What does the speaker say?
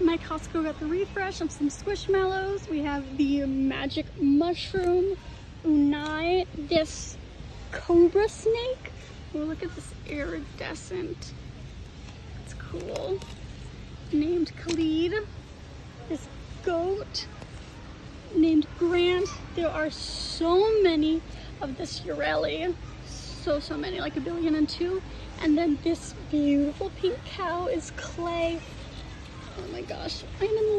My Costco got the refresh of some Squishmallows. We have the Magic Mushroom, Unai, this Cobra Snake. Oh, look at this iridescent. It's cool. Named Khalid. This goat named Grant. There are so many of this Urelli. So, so many, like a billion and two. And then this beautiful pink cow is Clay. Gosh, I'm in.